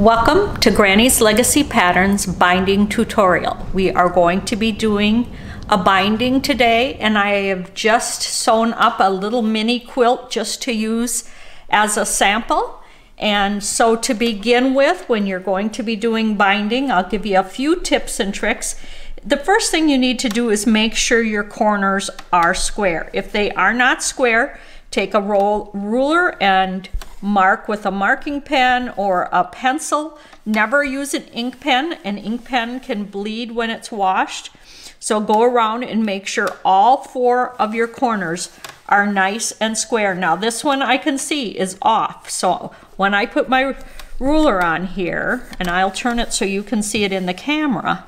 Welcome to Granny's Legacy Patterns binding tutorial. We are going to be doing a binding today and I have just sewn up a little mini quilt just to use as a sample. And so to begin with, when you're going to be doing binding, I'll give you a few tips and tricks. The first thing you need to do is make sure your corners are square. If they are not square, take a roll ruler and mark with a marking pen or a pencil. Never use an ink pen. An ink pen can bleed when it's washed. So go around and make sure all four of your corners are nice and square. Now this one I can see is off. So when I put my ruler on here, and I'll turn it so you can see it in the camera,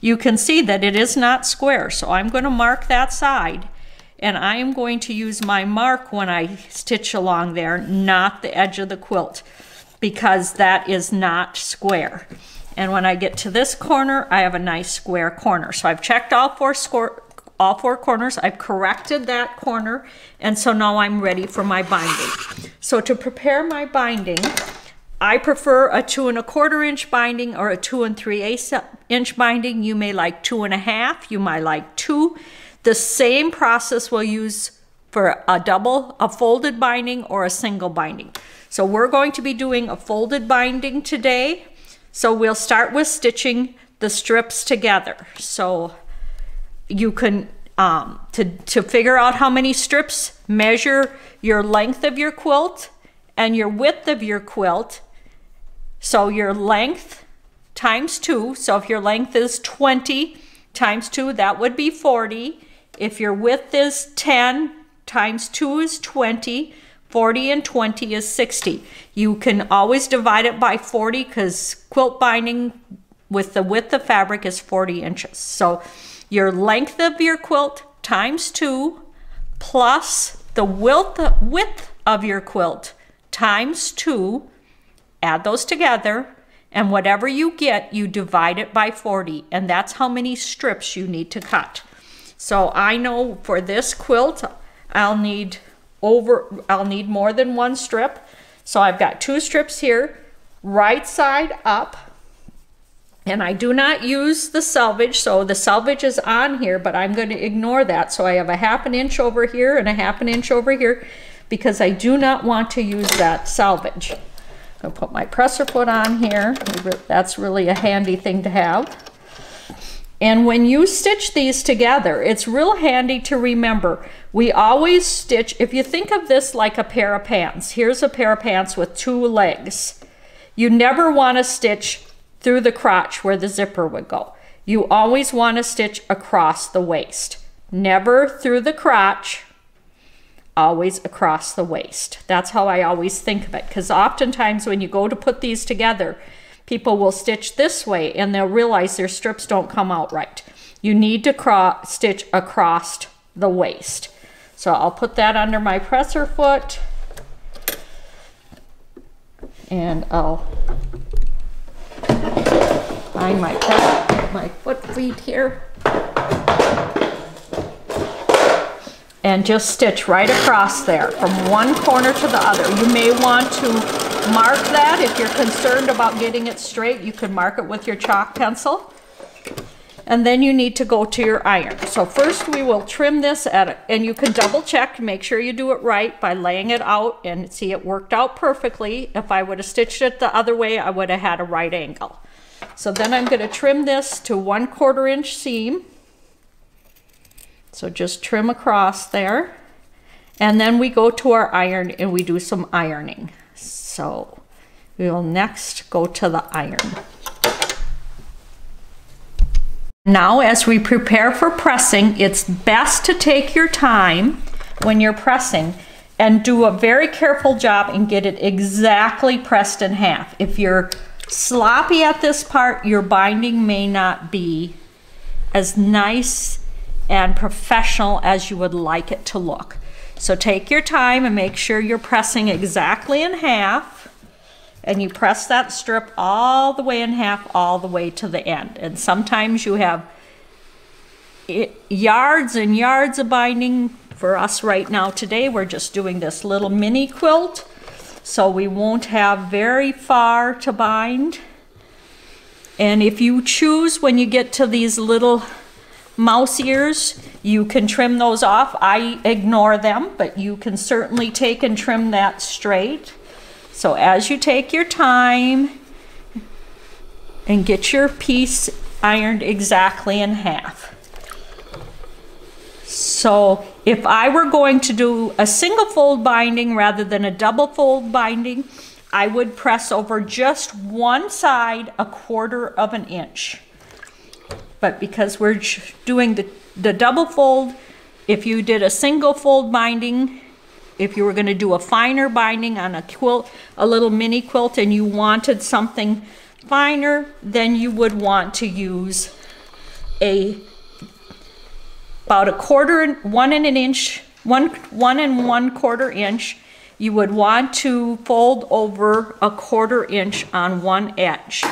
you can see that it is not square. So I'm gonna mark that side and I am going to use my mark when I stitch along there, not the edge of the quilt, because that is not square. And when I get to this corner, I have a nice square corner. So I've checked all four score, all four corners. I've corrected that corner. And so now I'm ready for my binding. So to prepare my binding, I prefer a two and a quarter inch binding or a two and three eighths inch binding. You may like two and a half. You might like two. The same process we'll use for a double, a folded binding or a single binding. So we're going to be doing a folded binding today. So we'll start with stitching the strips together. So you can, um, to, to figure out how many strips, measure your length of your quilt and your width of your quilt. So your length times two. So if your length is 20 times two, that would be 40. If your width is 10 times 2 is 20, 40 and 20 is 60. You can always divide it by 40 because quilt binding with the width of fabric is 40 inches. So your length of your quilt times 2 plus the width of your quilt times 2, add those together, and whatever you get, you divide it by 40, and that's how many strips you need to cut. So I know for this quilt, I'll need over, I'll need more than one strip. So I've got two strips here, right side up. And I do not use the selvage, so the selvage is on here, but I'm going to ignore that. So I have a half an inch over here and a half an inch over here because I do not want to use that selvage. I'll put my presser foot on here. That's really a handy thing to have. And when you stitch these together, it's real handy to remember. We always stitch, if you think of this like a pair of pants, here's a pair of pants with two legs. You never want to stitch through the crotch where the zipper would go. You always want to stitch across the waist. Never through the crotch, always across the waist. That's how I always think of it. Because oftentimes when you go to put these together, people will stitch this way and they'll realize their strips don't come out right. You need to stitch across the waist. So I'll put that under my presser foot and I'll find my, my foot feet here and just stitch right across there from one corner to the other. You may want to mark that. If you're concerned about getting it straight, you can mark it with your chalk pencil. And then you need to go to your iron. So first we will trim this at, and you can double check make sure you do it right by laying it out and see it worked out perfectly. If I would have stitched it the other way, I would have had a right angle. So then I'm gonna trim this to one quarter inch seam. So just trim across there. And then we go to our iron and we do some ironing. So we will next go to the iron. Now as we prepare for pressing, it's best to take your time when you're pressing and do a very careful job and get it exactly pressed in half. If you're sloppy at this part, your binding may not be as nice and professional as you would like it to look. So take your time and make sure you're pressing exactly in half. And you press that strip all the way in half, all the way to the end. And sometimes you have yards and yards of binding. For us right now today, we're just doing this little mini quilt. so we won't have very far to bind. And if you choose when you get to these little mouse ears, you can trim those off. I ignore them, but you can certainly take and trim that straight. So as you take your time and get your piece ironed exactly in half. So if I were going to do a single fold binding rather than a double fold binding, I would press over just one side a quarter of an inch. But because we're doing the, the double fold, if you did a single fold binding, if you were going to do a finer binding on a quilt, a little mini quilt, and you wanted something finer, then you would want to use a about a quarter, one and an inch, one, one and one quarter inch. You would want to fold over a quarter inch on one edge.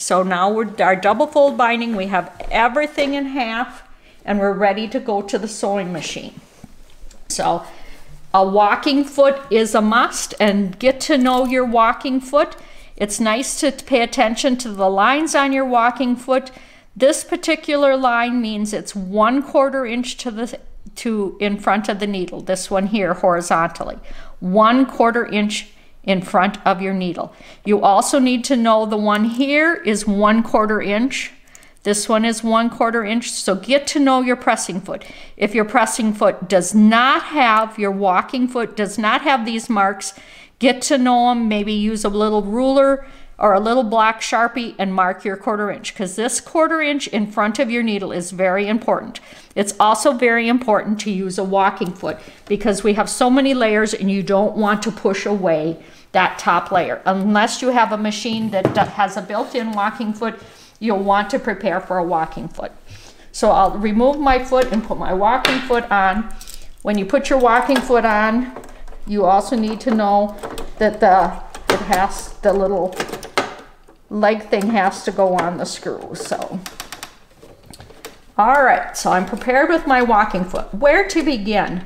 So now we're our double fold binding, we have everything in half and we're ready to go to the sewing machine. So a walking foot is a must and get to know your walking foot. It's nice to pay attention to the lines on your walking foot this particular line means it's one quarter inch to the to in front of the needle. This one here horizontally. One quarter inch in front of your needle. You also need to know the one here is one quarter inch. This one is one quarter inch, so get to know your pressing foot. If your pressing foot does not have, your walking foot does not have these marks, get to know them, maybe use a little ruler or a little black Sharpie and mark your quarter inch because this quarter inch in front of your needle is very important. It's also very important to use a walking foot because we have so many layers and you don't want to push away that top layer. Unless you have a machine that has a built-in walking foot, you'll want to prepare for a walking foot. So I'll remove my foot and put my walking foot on. When you put your walking foot on, you also need to know that the it has the little leg thing has to go on the screw. So, all right, so I'm prepared with my walking foot. Where to begin?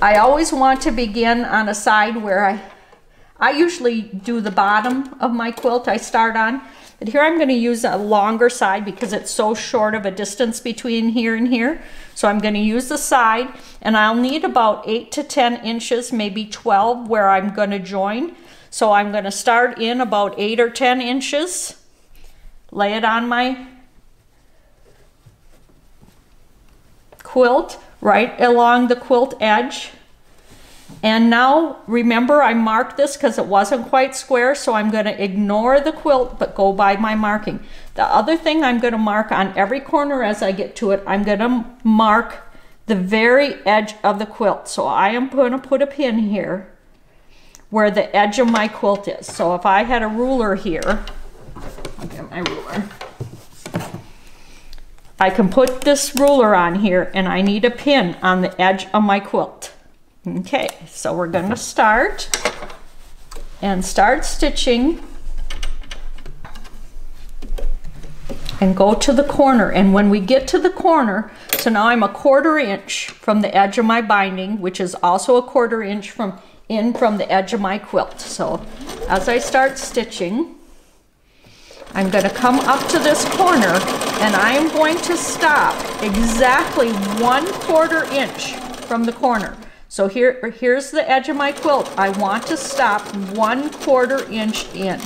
I always want to begin on a side where I, I usually do the bottom of my quilt I start on. But here I'm going to use a longer side because it's so short of a distance between here and here. So I'm going to use the side and I'll need about 8 to 10 inches, maybe 12 where I'm going to join. So I'm going to start in about 8 or 10 inches, lay it on my quilt right along the quilt edge. And now remember I marked this because it wasn't quite square so I'm going to ignore the quilt but go by my marking. The other thing I'm going to mark on every corner as I get to it, I'm going to mark the very edge of the quilt. So I am going to put a pin here where the edge of my quilt is. So if I had a ruler here, I'll get my ruler. I can put this ruler on here and I need a pin on the edge of my quilt. Okay, so we're gonna start and start stitching and go to the corner. And when we get to the corner, so now I'm a quarter inch from the edge of my binding, which is also a quarter inch from in from the edge of my quilt. So as I start stitching, I'm going to come up to this corner and I am going to stop exactly one quarter inch from the corner. So here, here's the edge of my quilt. I want to stop one quarter inch in.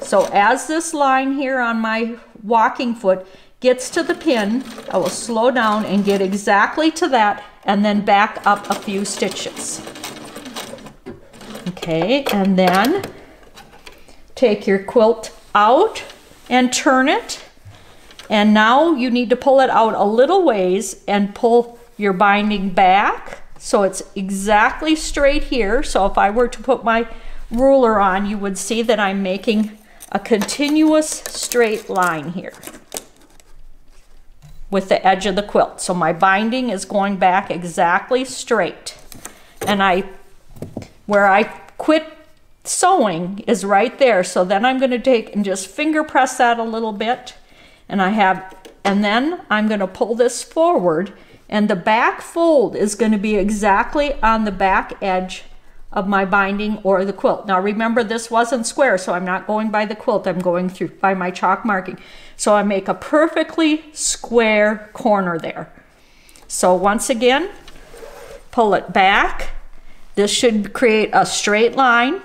So as this line here on my walking foot gets to the pin, I will slow down and get exactly to that and then back up a few stitches. Okay, and then take your quilt out and turn it. And now you need to pull it out a little ways and pull your binding back so it's exactly straight here. So if I were to put my ruler on, you would see that I'm making a continuous straight line here with the edge of the quilt. So my binding is going back exactly straight. And I where I quit sewing is right there. So then I'm going to take and just finger press that a little bit. And I have, and then I'm going to pull this forward and the back fold is going to be exactly on the back edge of my binding or the quilt. Now remember this wasn't square so I'm not going by the quilt I'm going through by my chalk marking. So I make a perfectly square corner there. So once again pull it back. This should create a straight line.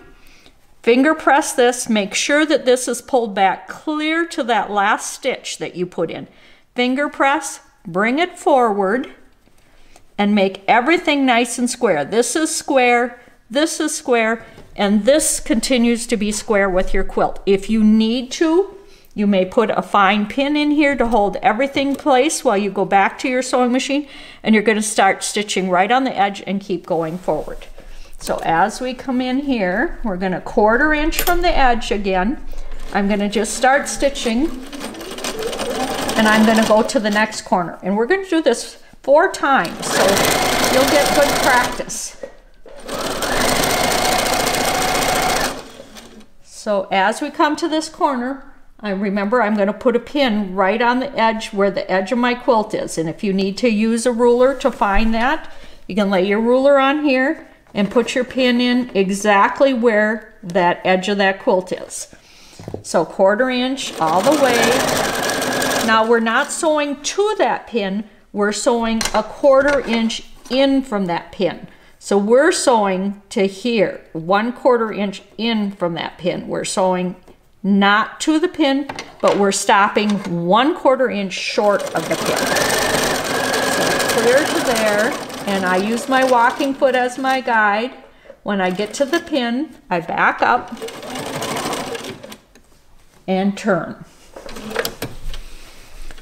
Finger press this, make sure that this is pulled back clear to that last stitch that you put in. Finger press, bring it forward and make everything nice and square. This is square, this is square, and this continues to be square with your quilt. If you need to, you may put a fine pin in here to hold everything in place while you go back to your sewing machine, and you're gonna start stitching right on the edge and keep going forward. So as we come in here, we're gonna quarter inch from the edge again. I'm gonna just start stitching, and I'm gonna go to the next corner. And we're gonna do this four times, so you'll get good practice. So as we come to this corner, I remember I'm going to put a pin right on the edge where the edge of my quilt is. And if you need to use a ruler to find that, you can lay your ruler on here and put your pin in exactly where that edge of that quilt is. So quarter inch all the way. Now we're not sewing to that pin, we're sewing a quarter inch in from that pin. So we're sewing to here, one quarter inch in from that pin. We're sewing not to the pin, but we're stopping one quarter inch short of the pin. So clear to there, and I use my walking foot as my guide. When I get to the pin, I back up and turn.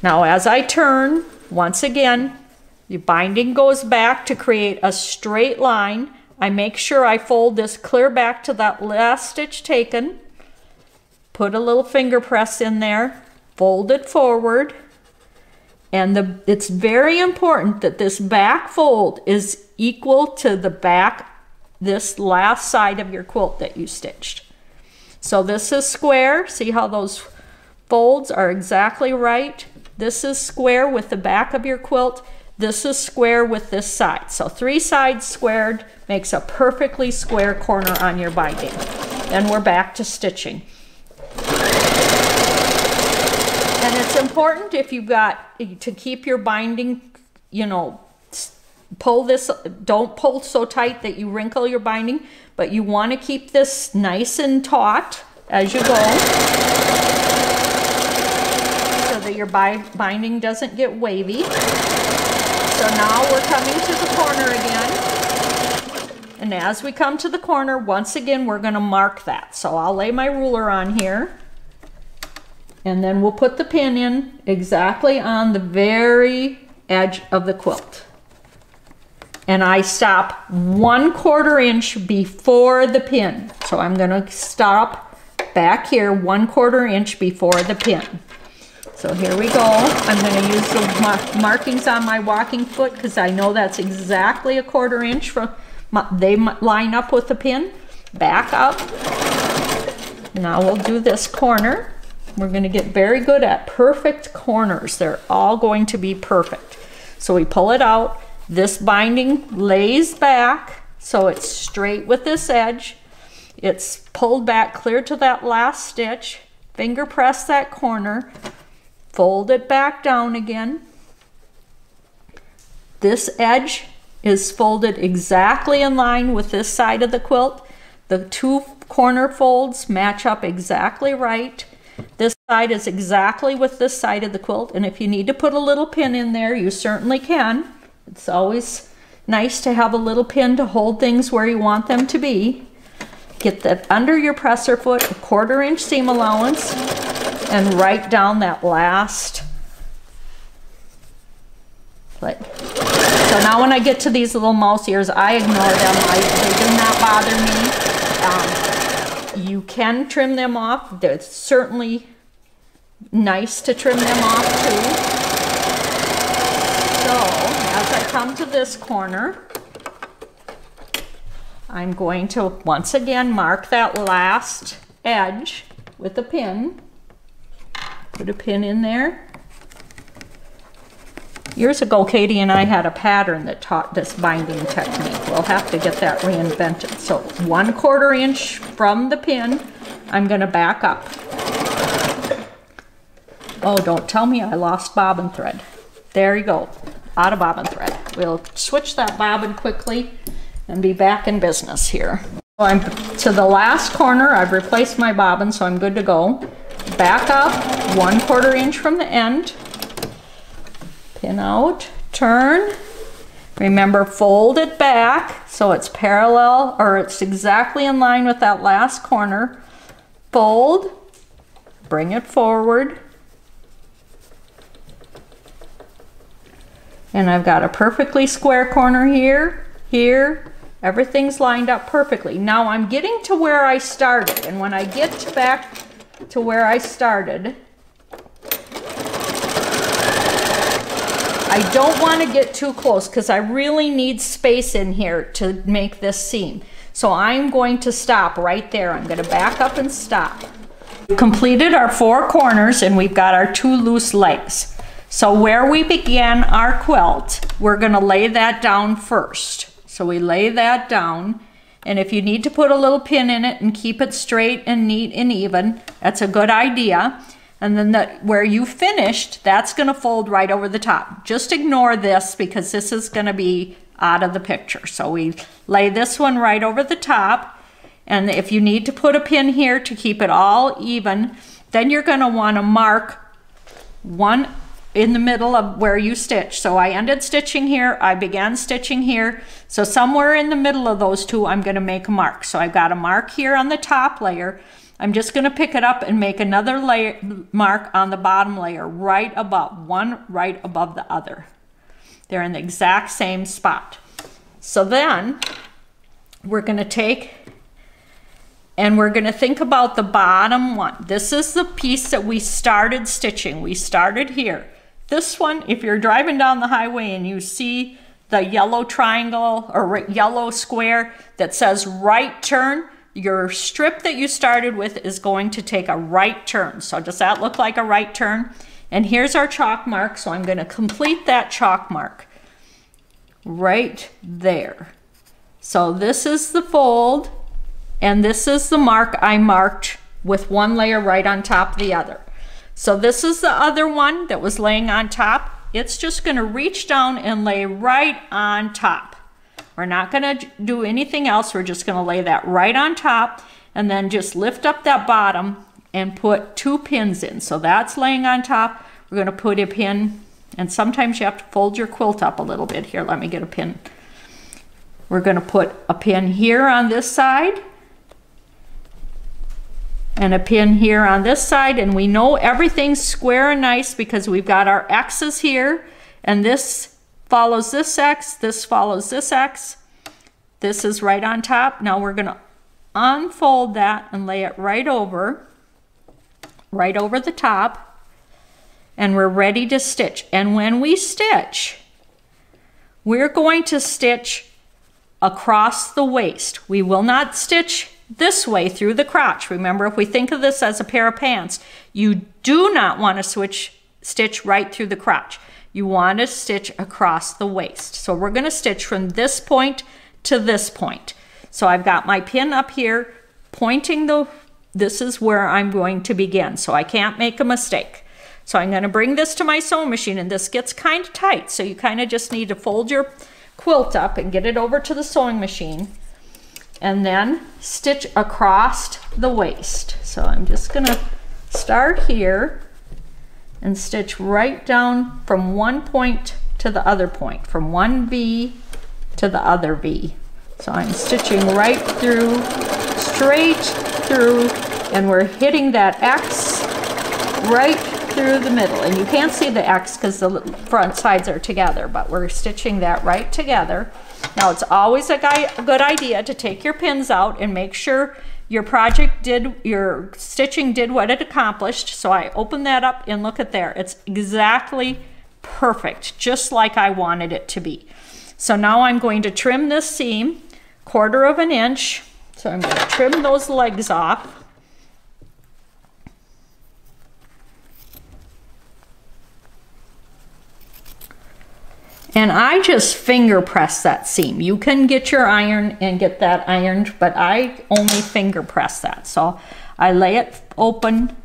Now as I turn, once again, the binding goes back to create a straight line. I make sure I fold this clear back to that last stitch taken. Put a little finger press in there, fold it forward. And the, it's very important that this back fold is equal to the back, this last side of your quilt that you stitched. So this is square. See how those folds are exactly right? This is square with the back of your quilt. This is square with this side. So three sides squared makes a perfectly square corner on your binding. Then we're back to stitching. And it's important if you've got to keep your binding, you know, pull this, don't pull so tight that you wrinkle your binding, but you want to keep this nice and taut as you go so that your binding doesn't get wavy. So now we're coming to the corner again. And as we come to the corner, once again, we're gonna mark that. So I'll lay my ruler on here. And then we'll put the pin in exactly on the very edge of the quilt. And I stop one quarter inch before the pin. So I'm gonna stop back here one quarter inch before the pin. So here we go. I'm going to use the markings on my walking foot because I know that's exactly a quarter inch from, they line up with the pin. Back up. Now we'll do this corner. We're going to get very good at perfect corners. They're all going to be perfect. So we pull it out. This binding lays back so it's straight with this edge. It's pulled back clear to that last stitch. Finger press that corner fold it back down again. This edge is folded exactly in line with this side of the quilt. The two corner folds match up exactly right. This side is exactly with this side of the quilt, and if you need to put a little pin in there, you certainly can. It's always nice to have a little pin to hold things where you want them to be. Get that under your presser foot, a quarter inch seam allowance, and write down that last like so now when I get to these little mouse ears I ignore them I, they do not bother me um, you can trim them off. It's certainly nice to trim them off too. So as I come to this corner I'm going to once again mark that last edge with a pin. Put a pin in there. Years ago, Katie and I had a pattern that taught this binding technique. We'll have to get that reinvented. So one quarter inch from the pin, I'm gonna back up. Oh, don't tell me I lost bobbin thread. There you go, out of bobbin thread. We'll switch that bobbin quickly and be back in business here. I'm to the last corner, I've replaced my bobbin, so I'm good to go. Back up one quarter inch from the end, pin out, turn. Remember, fold it back so it's parallel or it's exactly in line with that last corner. Fold, bring it forward. And I've got a perfectly square corner here, here, everything's lined up perfectly. Now I'm getting to where I started, and when I get back to where I started, I don't want to get too close because I really need space in here to make this seam. So I'm going to stop right there. I'm going to back up and stop. We've completed our four corners and we've got our two loose legs. So where we began our quilt, we're going to lay that down first. So we lay that down. And if you need to put a little pin in it and keep it straight and neat and even, that's a good idea. And then the, where you finished, that's gonna fold right over the top. Just ignore this because this is gonna be out of the picture. So we lay this one right over the top. And if you need to put a pin here to keep it all even, then you're gonna wanna mark one in the middle of where you stitch. So I ended stitching here, I began stitching here. So somewhere in the middle of those two, I'm gonna make a mark. So I've got a mark here on the top layer, I'm just going to pick it up and make another layer mark on the bottom layer right above, one right above the other. They're in the exact same spot. So then we're going to take and we're going to think about the bottom one. This is the piece that we started stitching. We started here. This one, if you're driving down the highway and you see the yellow triangle or yellow square that says right turn, your strip that you started with is going to take a right turn. So does that look like a right turn? And here's our chalk mark. So I'm going to complete that chalk mark right there. So this is the fold and this is the mark I marked with one layer right on top of the other. So this is the other one that was laying on top. It's just going to reach down and lay right on top. We're not going to do anything else. We're just going to lay that right on top and then just lift up that bottom and put two pins in. So that's laying on top. We're going to put a pin and sometimes you have to fold your quilt up a little bit. Here, let me get a pin. We're going to put a pin here on this side and a pin here on this side and we know everything's square and nice because we've got our X's here and this follows this X, this follows this X. This is right on top. Now we're going to unfold that and lay it right over, right over the top. And we're ready to stitch. And when we stitch, we're going to stitch across the waist. We will not stitch this way through the crotch. Remember, if we think of this as a pair of pants, you do not want to switch stitch right through the crotch you want to stitch across the waist. So we're going to stitch from this point to this point. So I've got my pin up here pointing the, this is where I'm going to begin. So I can't make a mistake. So I'm going to bring this to my sewing machine and this gets kind of tight. So you kind of just need to fold your quilt up and get it over to the sewing machine and then stitch across the waist. So I'm just going to start here and stitch right down from one point to the other point, from one V to the other V. So I'm stitching right through, straight through, and we're hitting that X right through the middle. And you can't see the X because the front sides are together, but we're stitching that right together. Now it's always a, guy, a good idea to take your pins out and make sure your project did, your stitching did what it accomplished. So I open that up and look at there. It's exactly perfect, just like I wanted it to be. So now I'm going to trim this seam, quarter of an inch. So I'm going to trim those legs off. And I just finger press that seam. You can get your iron and get that ironed, but I only finger press that. So I lay it open.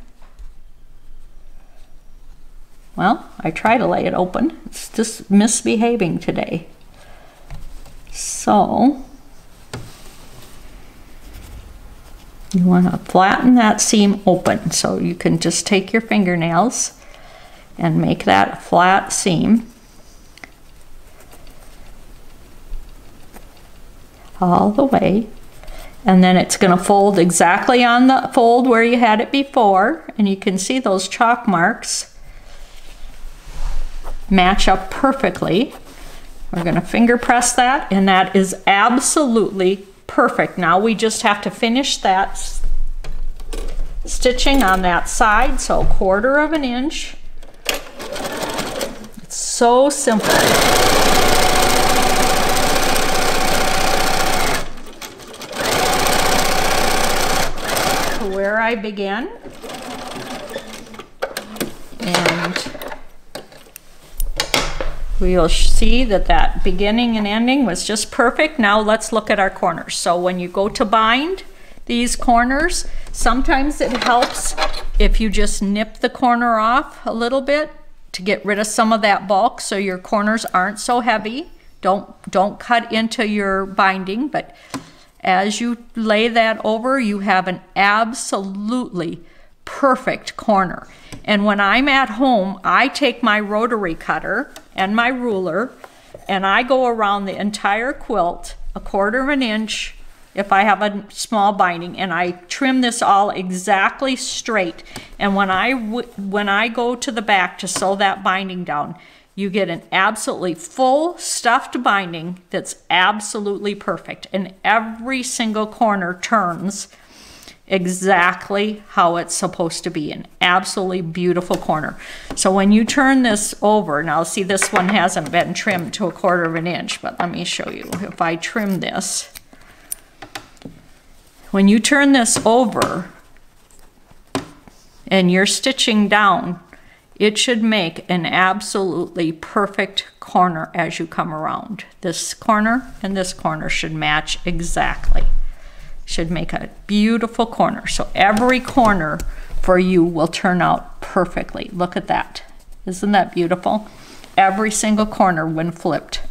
Well, I try to lay it open. It's just misbehaving today. So you want to flatten that seam open. So you can just take your fingernails and make that flat seam. All the way. And then it's going to fold exactly on the fold where you had it before. And you can see those chalk marks match up perfectly. We're going to finger press that and that is absolutely perfect. Now we just have to finish that stitching on that side. So a quarter of an inch. It's so simple. Where I began. And we'll see that that beginning and ending was just perfect. Now let's look at our corners. So when you go to bind these corners, sometimes it helps if you just nip the corner off a little bit to get rid of some of that bulk so your corners aren't so heavy. Don't, don't cut into your binding, but as you lay that over, you have an absolutely perfect corner. And when I'm at home, I take my rotary cutter and my ruler and I go around the entire quilt a quarter of an inch if I have a small binding and I trim this all exactly straight. And when I, when I go to the back to sew that binding down, you get an absolutely full stuffed binding that's absolutely perfect. And every single corner turns exactly how it's supposed to be. An absolutely beautiful corner. So when you turn this over, now see this one hasn't been trimmed to a quarter of an inch, but let me show you. If I trim this, when you turn this over and you're stitching down, it should make an absolutely perfect corner as you come around. This corner and this corner should match exactly. Should make a beautiful corner. So every corner for you will turn out perfectly. Look at that. Isn't that beautiful? Every single corner when flipped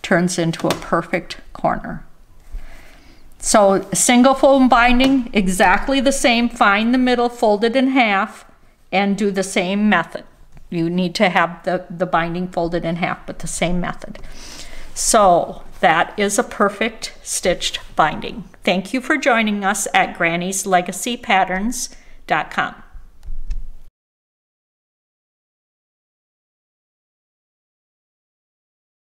turns into a perfect corner. So single fold binding, exactly the same. Find the middle, fold it in half, and do the same method. You need to have the, the binding folded in half, but the same method. So that is a perfect stitched binding. Thank you for joining us at Granny'sLegacyPatterns.com.